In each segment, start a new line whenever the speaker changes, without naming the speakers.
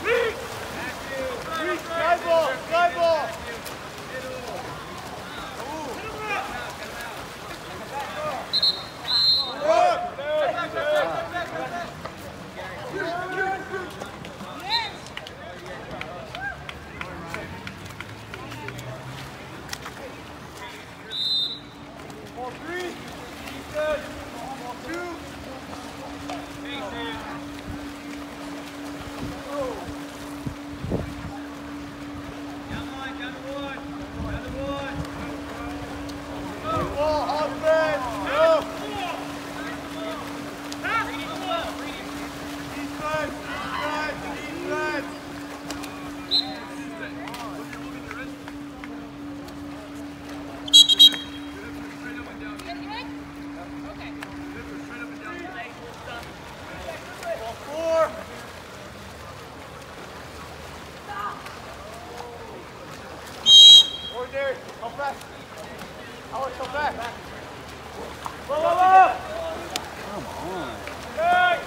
Fly ball, fly ball.
Come back. I want come back. Come on. Derek.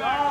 God.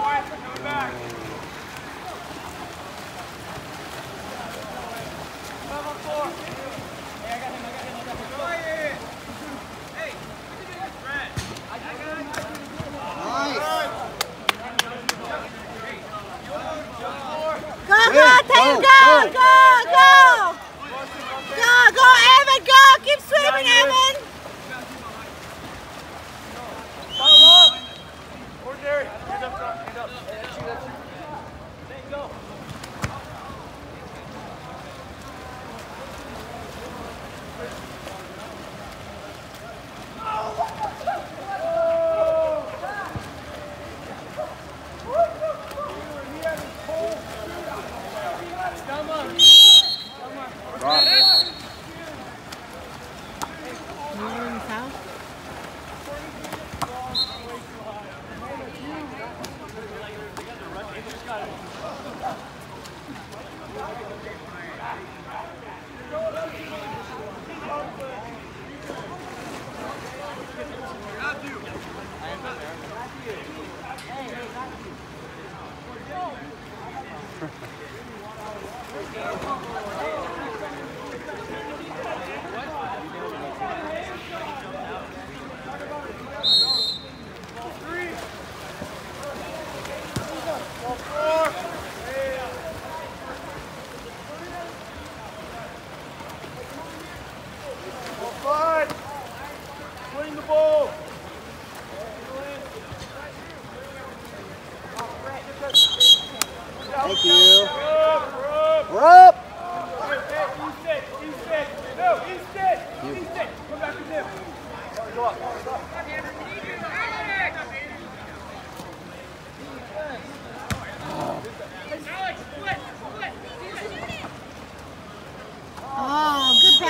Perfect.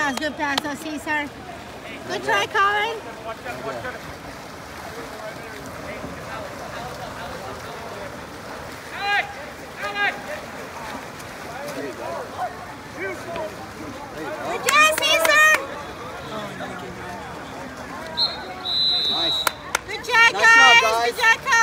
pass, good pass, oh, Caesar. Good try, Colin.
Good
job, Caesar.
Nice.
Good job, guys. guys. Good job, Colin.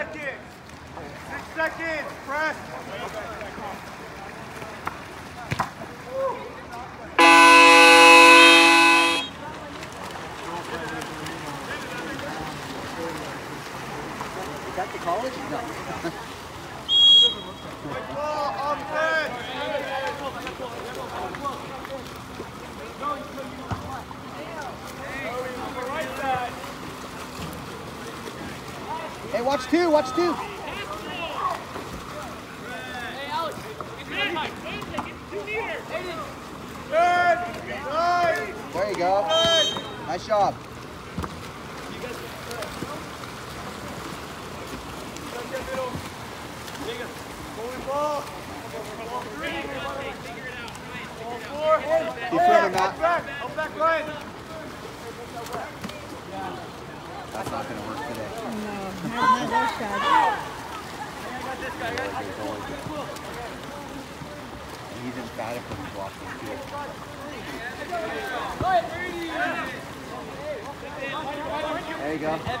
Seconds. Six seconds. Press.
Is that the college? No. Ball offense. Hey, watch two. Watch two. There you go. Nice job. You filming, Matt? Back. Back line. That's not going to work today.
No, not, not those shots.
He's in bad if he's blocking too. There you go. Ten.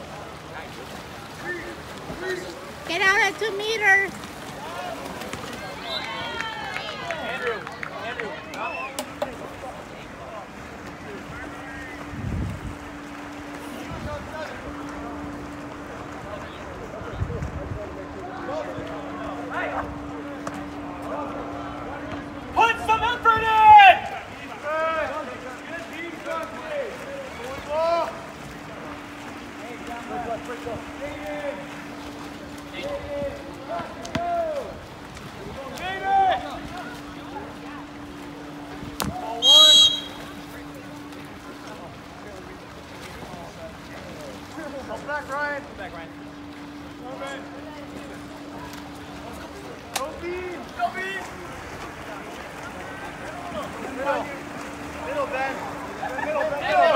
Get out at two meters. Back, Ryan. Back, Ryan. Go, Bean. Go, Bean. Middle. Middle, Ben. Middle, Ben. Middle,